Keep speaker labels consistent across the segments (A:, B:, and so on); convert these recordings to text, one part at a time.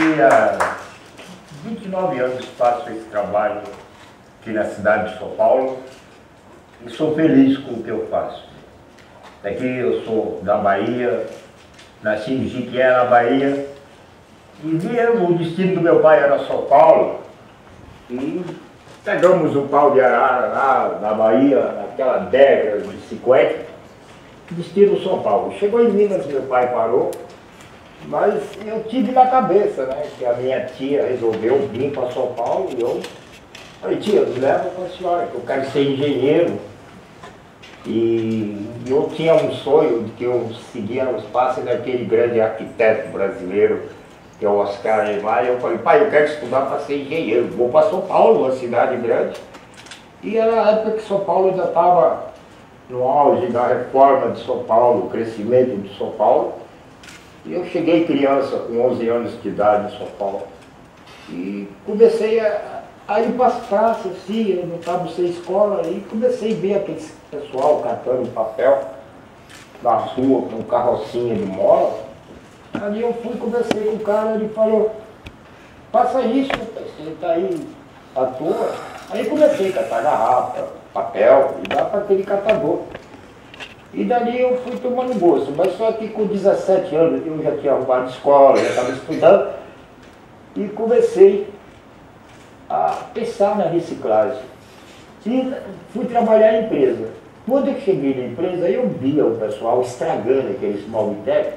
A: que há 29 anos faço esse trabalho aqui na cidade de São Paulo e sou feliz com o que eu faço. Daqui eu sou da Bahia, nasci em Jiquié, na Bahia, e via o destino do meu pai era São Paulo, e pegamos o pau de arara lá na Bahia, naquela década de 50, destino São Paulo. Chegou em Minas, meu pai parou, mas eu tive na cabeça, né, que a minha tia resolveu vir para São Paulo e eu falei, tia, me leva para a senhora, que eu quero ser engenheiro. E eu tinha um sonho de que eu seguia os passos daquele grande arquiteto brasileiro, que é o Oscar Niemeyer. Eu falei, pai, eu quero estudar para ser engenheiro, vou para São Paulo, uma cidade grande. E era a época que São Paulo ainda estava no auge da reforma de São Paulo, o crescimento de São Paulo. E eu cheguei criança, com 11 anos de idade em São Paulo. E comecei a, a ir para as praças, assim, eu não estava sem escola, e comecei a ver aquele pessoal catando papel na rua com carrocinha de mola. Ali eu fui, conversei com o cara, ele falou, faça isso, você está aí à toa. Aí comecei a catar garrafa, papel, e dá para aquele catador. E dali eu fui tomando gosto, mas só que com 17 anos eu já tinha arrumado escola, já estava estudando, e comecei a pensar na reciclagem. E fui trabalhar em empresa. Quando eu cheguei na empresa, eu via o pessoal estragando aqueles Malmitec,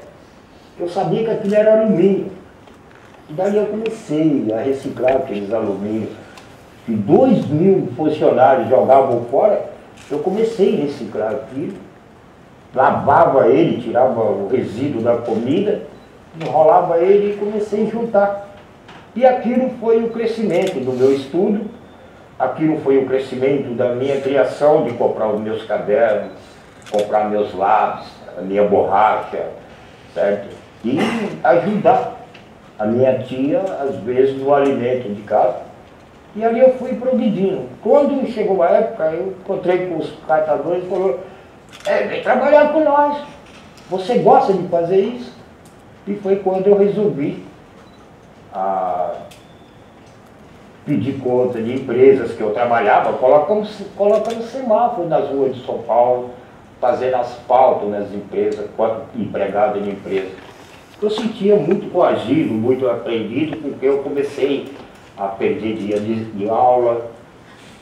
A: eu sabia que aquilo era alumínio. E daí eu comecei a reciclar aqueles alumínios. E dois mil funcionários jogavam fora, eu comecei a reciclar aquilo lavava ele, tirava o resíduo da comida, enrolava ele e comecei a juntar. E aquilo foi o crescimento do meu estudo, aquilo foi o crescimento da minha criação de comprar os meus cadernos, comprar meus lápis, a minha borracha, certo? E ajudar a minha tia, às vezes, no alimento de casa. E ali eu fui progredindo. Quando chegou a época, eu encontrei com os catadores e falou, é, vem trabalhar com nós. Você gosta de fazer isso? E foi quando eu resolvi a pedir conta de empresas que eu trabalhava, colocando, colocando semáforo nas ruas de São Paulo, fazendo asfalto nas empresas, empregado em empresa. Eu sentia muito coagido, muito aprendido, porque eu comecei a perder dia de, de aula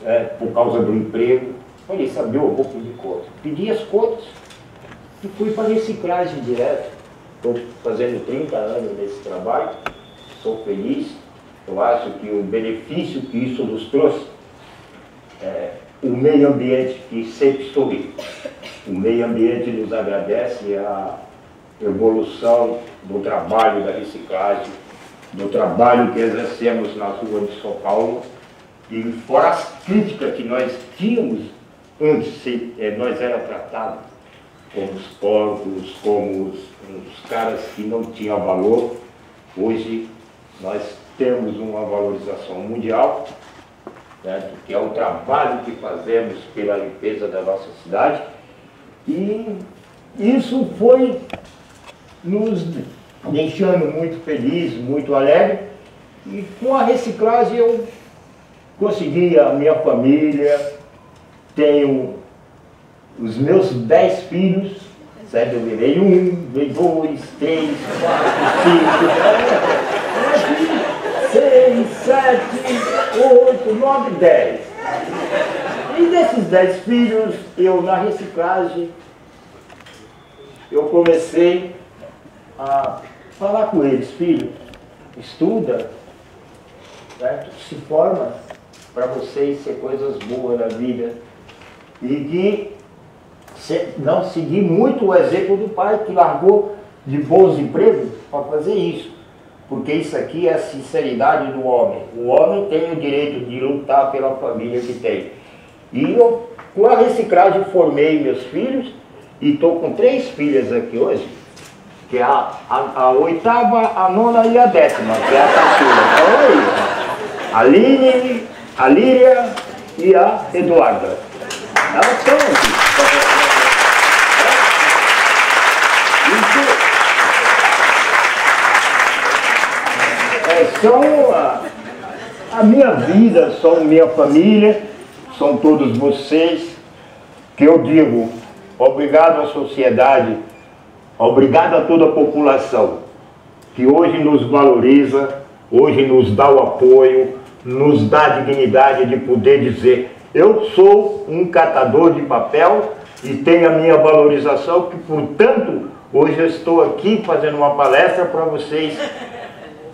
A: é, por causa do emprego. Falei, sabe, eu vou pedir conta. Pedi as contas e fui para reciclagem direto. Estou fazendo 30 anos nesse trabalho, sou feliz. Eu acho que o benefício que isso nos trouxe, é, o meio ambiente que sempre sorri. O meio ambiente nos agradece a evolução do trabalho da reciclagem, do trabalho que exercemos na rua de São Paulo, e fora as críticas que nós tínhamos onde se, eh, nós era tratado como os porcos, como os, os caras que não tinham valor. Hoje nós temos uma valorização mundial, certo? que é o trabalho que fazemos pela limpeza da nossa cidade. E isso foi nos deixando muito felizes, muito alegre. E com a reciclagem eu consegui a minha família, tenho os meus dez filhos, certo? Eu virei um, virei dois, três, quatro, cinco, seis, sete, oito, nove, dez. E desses dez filhos, eu na reciclagem, eu comecei a falar com eles, filho, estuda, certo? se forma para vocês ser coisas boas na vida e que não seguir muito o exemplo do pai que largou de bons empregos para fazer isso. Porque isso aqui é a sinceridade do homem. O homem tem o direito de lutar pela família que tem. E eu, com a reciclagem, formei meus filhos e estou com três filhas aqui hoje, que é a, a, a, oitava, a nona e a décima, que é a caçula. Então aí, a Aline, a Líria e a Eduarda. Estão aqui. são a, a minha vida, são minha família, são todos vocês, que eu digo, obrigado à sociedade, obrigado a toda a população, que hoje nos valoriza, hoje nos dá o apoio, nos dá a dignidade de poder dizer, eu sou um catador de papel e tenho a minha valorização, que portanto, hoje eu estou aqui fazendo uma palestra para vocês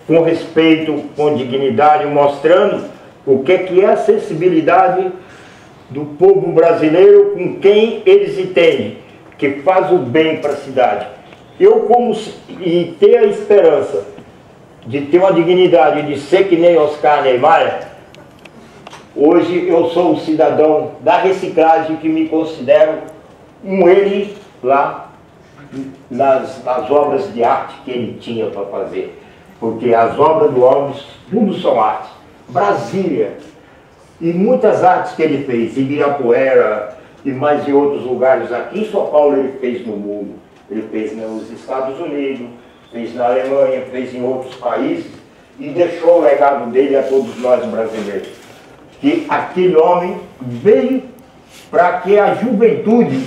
A: com respeito, com dignidade, mostrando o que é, que é a sensibilidade do povo brasileiro com quem eles entendem, que faz o bem para a cidade. Eu como e ter a esperança de ter uma dignidade de ser que nem Oscar Neymar, hoje eu sou um cidadão da reciclagem que me considero um ele lá nas, nas obras de arte que ele tinha para fazer. Porque as obras do homem, tudo são arte. Brasília, e muitas artes que ele fez, em Ibirapuera e mais em outros lugares aqui em São Paulo ele fez no mundo. Ele fez nos Estados Unidos, fez na Alemanha, fez em outros países e deixou o legado dele a todos nós brasileiros. Que aquele homem veio para que a juventude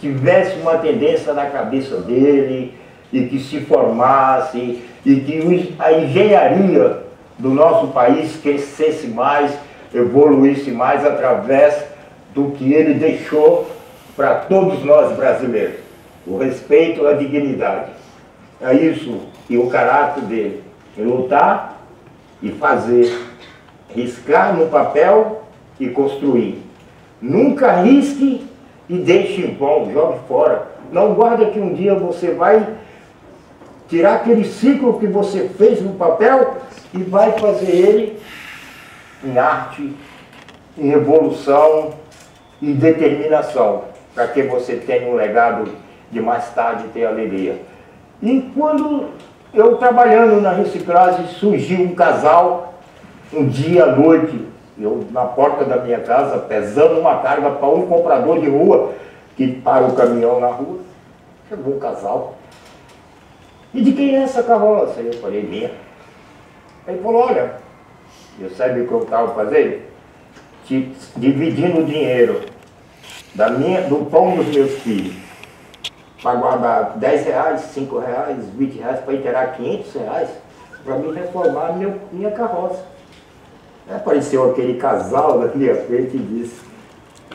A: tivesse uma tendência na cabeça dele e que se formasse e que a engenharia do nosso país crescesse mais evoluísse mais através do que ele deixou para todos nós brasileiros. O respeito à dignidade. É isso e o caráter dele. É lutar e fazer. Riscar no papel e construir. Nunca risque e deixe em vão, jogue fora. Não guarda que um dia você vai tirar aquele ciclo que você fez no papel e vai fazer ele em arte, em evolução e determinação, para que você tenha um legado de mais tarde ter alegria. E quando eu trabalhando na reciclagem, surgiu um casal, um dia à noite, eu na porta da minha casa, pesando uma carga para um comprador de rua, que para o caminhão na rua, chegou um casal. E de quem é essa carroça? Eu falei, minha. Ele falou, olha, eu sabe o que eu estava fazendo? Dividindo o dinheiro da minha, do pão dos meus filhos para guardar 10 reais, 5 reais, 20 reais, para inteirar 500 reais, para mim reformar meu, minha carroça. Apareceu aquele casal da minha frente e disse,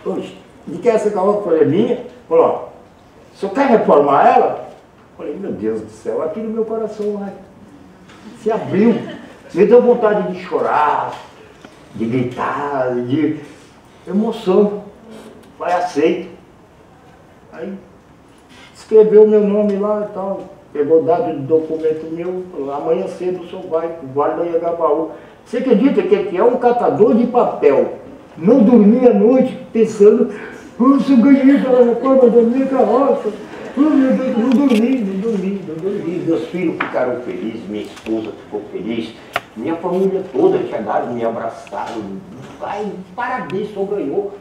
A: Poxa, de que é essa? Eu falei, minha? Falou, ó, o senhor quer reformar ela? Falei, meu Deus do céu, aqui no meu coração vai. Se abriu. Me deu vontade de chorar, de gritar, de emoção. Vai aceito. Aí escreveu meu nome lá e tal, pegou dado de documento meu, falou, amanhã cedo o senhor vai o Vale Iagabaú. Você acredita que é um catador de papel? Não dormia à noite pensando, oh, eu ganhei pela reforma da minha carroça. Oh, não dormi, não dormi, não dormi. Meus filhos ficaram felizes, minha esposa ficou feliz. Minha família toda chegaram, me abraçaram. Pai, parabéns, só ganhou.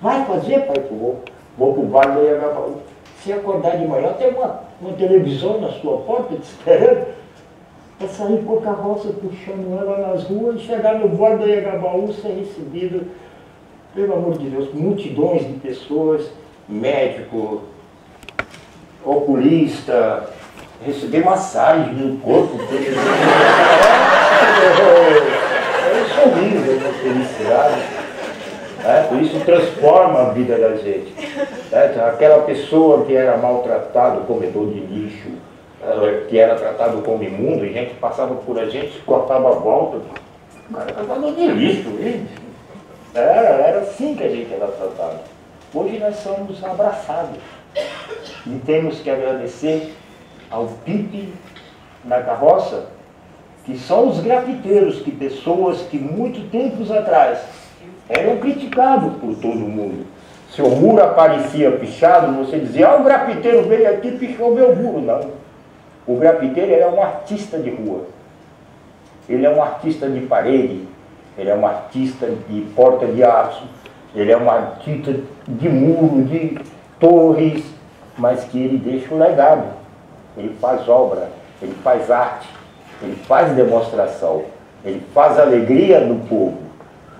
A: Vai fazer, pai, por vou. Vou pro do Iagabaú. Se acordar de manhã, tem uma, uma televisão na sua porta te esperando. É sair com a carroça puxando ela nas ruas, chegar no Vale do Iagabaú, ser recebido, pelo amor de Deus, multidões de pessoas, médico, oculista, receber massagem no corpo. É um sorriso, uma felicidade. É, por isso transforma a vida da gente. É, aquela pessoa que era maltratado, comedor de lixo, é, que era tratado como imundo, e gente passava por a gente, cortava a volta, o cara tratado de lixo, gente. Era, era assim que a gente era tratado. Hoje nós somos abraçados. E temos que agradecer ao Pipe na carroça, que são os grafiteiros, que pessoas que muito tempos atrás eram criticados por todo mundo. Se o muro aparecia pichado, você dizia, ah, o grafiteiro veio aqui e pichou meu muro. Não. O grafiteiro é um artista de rua. Ele é um artista de parede, ele é um artista de porta de aço, ele é um artista de muro, de torres, mas que ele deixa um legado. Ele faz obra, ele faz arte, ele faz demonstração, ele faz alegria do povo,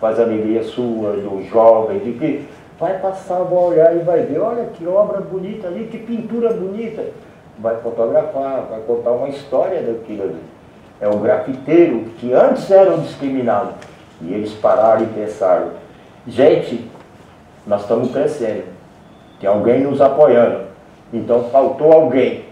A: faz alegria sua, do jovem, de que vai passar, vai olhar e vai ver, olha que obra bonita ali, que pintura bonita. Vai fotografar, vai contar uma história daquilo ali. É o grafiteiro que antes eram discriminados. E eles pararam e pensaram, gente, nós estamos crescendo, tem alguém nos apoiando. Então faltou alguém.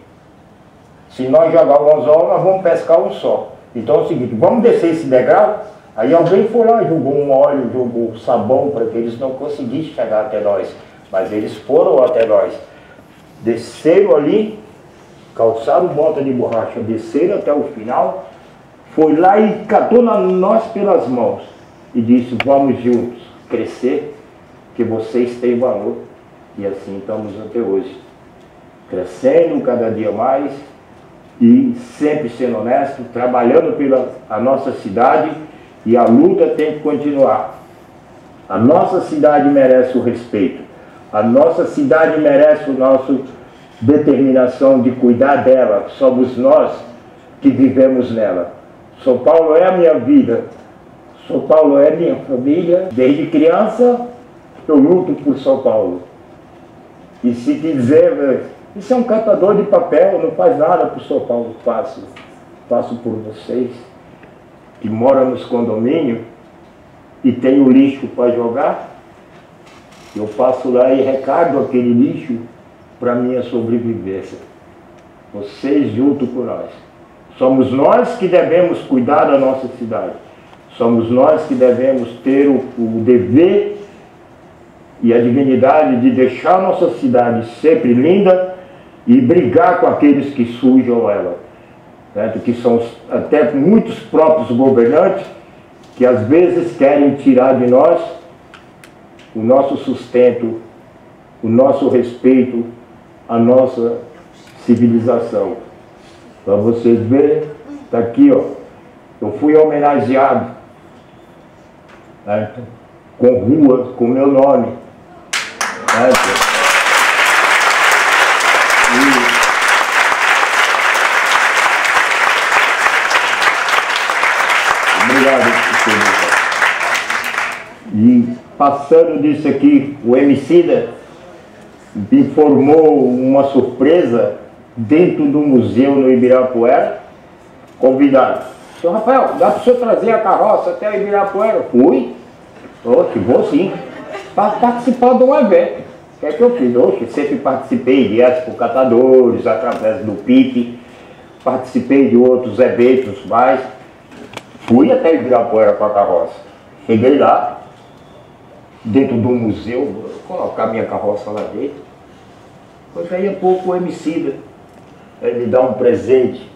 A: Se nós jogar um anzol, nós vamos pescar um só. Então é o seguinte, vamos descer esse degrau? Aí alguém foi lá, jogou um óleo, jogou sabão para que eles não conseguissem chegar até nós. Mas eles foram até nós. Desceram ali, calçaram bota de borracha, desceram até o final, foi lá e catou nós pelas mãos e disse, vamos juntos crescer, que vocês têm valor. E assim estamos até hoje. Crescendo cada dia mais e sempre sendo honesto, trabalhando pela a nossa cidade e a luta tem que continuar. A nossa cidade merece o respeito. A nossa cidade merece o nosso determinação de cuidar dela. Somos nós que vivemos nela. São Paulo é a minha vida. São Paulo é minha família. Desde criança eu luto por São Paulo. E se dizer, isso é um catador de papel, não faz nada por São Paulo, faço. Faço por vocês que moram nos condomínios e tem o lixo para jogar. Eu passo lá e recargo aquele lixo para minha sobrevivência. Vocês junto com nós. Somos nós que devemos cuidar da nossa cidade. Somos nós que devemos ter o, o dever e a dignidade de deixar nossa cidade sempre linda e brigar com aqueles que sujam ela. Certo? Que são até muitos próprios governantes que às vezes querem tirar de nós o nosso sustento, o nosso respeito, a nossa civilização. Para vocês verem, está aqui, ó. Eu fui homenageado certo? com ruas, com meu nome. Certo? Obrigado, E passando disso aqui, o Emicida me informou uma surpresa dentro do museu no Ibirapuera, convidado. Senhor Rafael, dá para o senhor trazer a carroça até o Ibirapuera? Fui. Oxe, vou sim. Para participar de um evento. O que é que eu fiz? Oxe, sempre participei de Expo Catadores, através do PIP, participei de outros eventos mais. Fui até Ibirapuera com a carroça. Cheguei lá, dentro do museu, colocar minha carroça lá dentro. Pois aí a pouco o Emicida ele dá um presente,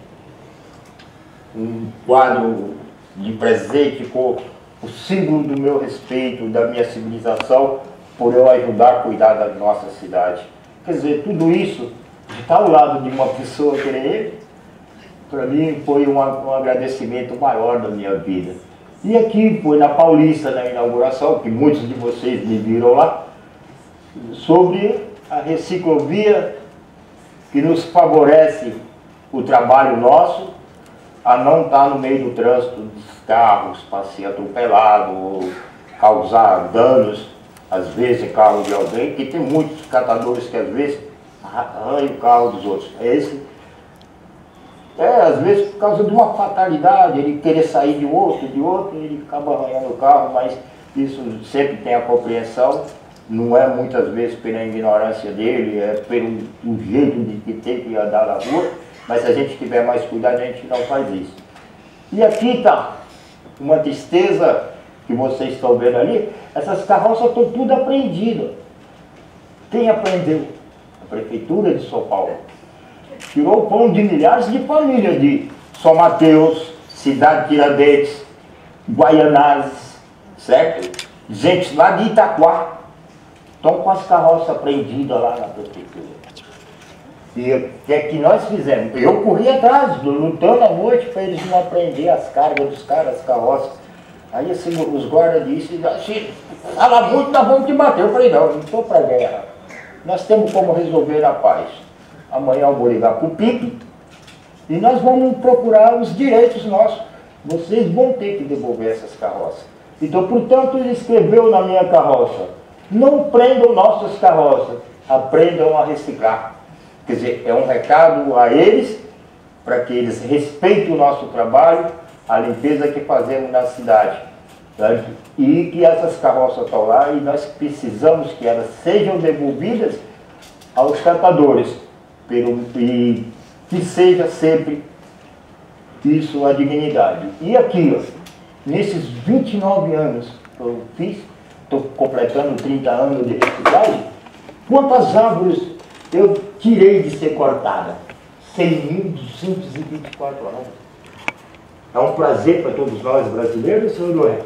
A: um quadro de presente com o símbolo do meu respeito, da minha civilização, por eu ajudar a cuidar da nossa cidade. Quer dizer, tudo isso, de estar ao lado de uma pessoa que ele, para mim foi um, um agradecimento maior da minha vida. E aqui foi na Paulista, na inauguração, que muitos de vocês me viram lá, sobre a reciclovia que nos favorece o trabalho nosso a não estar no meio do trânsito dos carros para ser atropelado ou causar danos, às vezes, em carro de alguém, que tem muitos catadores que às vezes arranham o carro dos outros. É esse é, às vezes por causa de uma fatalidade, ele querer sair de outro, de outro, ele acaba arranhando o carro, mas isso sempre tem a compreensão não é muitas vezes pela ignorância dele, é pelo jeito de que tem que andar na rua, mas se a gente tiver mais cuidado, a gente não faz isso. E aqui está uma tristeza que vocês estão vendo ali, essas carroças estão tudo apreendidas. Quem aprendeu? A Prefeitura de São Paulo. Tirou o pão de milhares de famílias de São Mateus, Cidade Tiradentes, Guaianazes, certo? Gente lá de Itaquá, Estão com as carroças prendidas lá na prefeitura. E o que é que nós fizemos? Eu corri atrás, lutando à noite para eles não aprender as cargas dos caras, as carroças. Aí assim, os guardas disseram, assim, fala muito, nós vamos te bater. Eu falei, não, não estou para guerra. Nós temos como resolver a paz. Amanhã eu vou ligar para o PIP, E nós vamos procurar os direitos nossos. Vocês vão ter que devolver essas carroças. Então, portanto, ele escreveu na minha carroça, não prendam nossas carroças, aprendam a reciclar. Quer dizer, é um recado a eles, para que eles respeitem o nosso trabalho, a limpeza que fazemos na cidade. Né? E que essas carroças estão lá e nós precisamos que elas sejam devolvidas aos catadores. Pelo, e que seja sempre isso a dignidade. E aqui, ó, nesses 29 anos que eu fiz, estou completando 30 anos de reciclagem, quantas árvores eu tirei de ser cortada? 100.224 árvores. É um prazer para todos nós brasileiros, senhor Noé.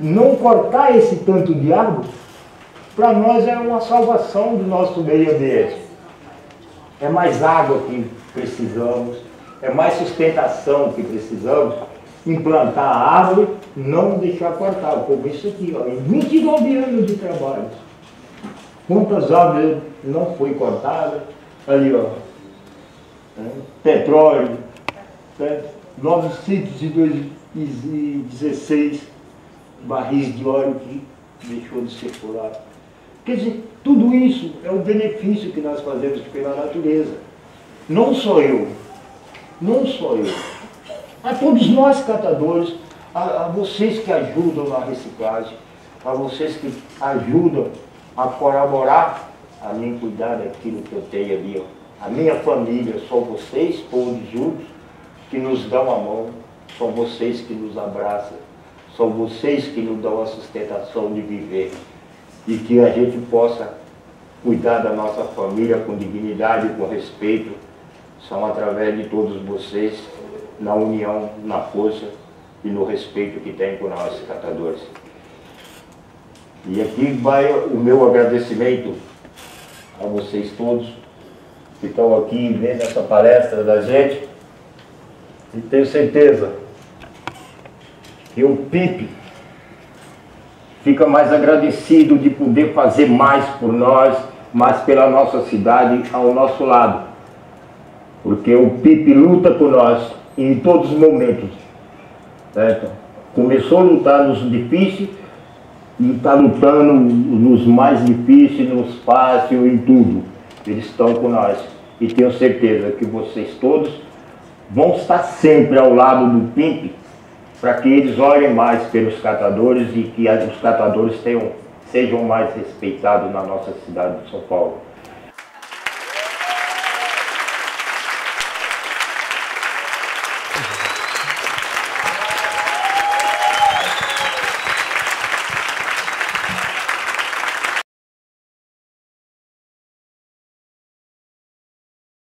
A: Não cortar esse tanto de árvore, para nós é uma salvação do nosso meio ambiente. É mais água que precisamos, é mais sustentação que precisamos. Implantar a árvore, não deixar cortar, como isso aqui, ó, em 29 anos de trabalho. Quantas árvores não foi cortada? Ali, ó. Né? Petróleo, né? 916 barris de óleo que deixou de circular. Quer dizer, tudo isso é o benefício que nós fazemos pela natureza. Não só eu, não só eu. A todos nós catadores, a, a vocês que ajudam na reciclagem, a vocês que ajudam a colaborar a mim cuidar daquilo que eu tenho ali. Ó. A minha família, são vocês, todos juntos, que nos dão a mão, são vocês que nos abraçam, são vocês que nos dão a sustentação de viver e que a gente possa cuidar da nossa família com dignidade, com respeito, são através de todos vocês, na união, na força e no respeito que tem com nós, catadores. E aqui vai o meu agradecimento a vocês todos que estão aqui vendo essa palestra da gente. E tenho certeza que o PIP fica mais agradecido de poder fazer mais por nós, mais pela nossa cidade ao nosso lado. Porque o PIP luta por nós em todos os momentos. Certo? Começou a lutar nos difíceis e está lutando nos mais difíceis, nos fáceis, em tudo. Eles estão com nós. E tenho certeza que vocês todos vão estar sempre ao lado do PIP para que eles olhem mais pelos catadores e que os catadores tenham, sejam mais respeitados na nossa cidade de São Paulo.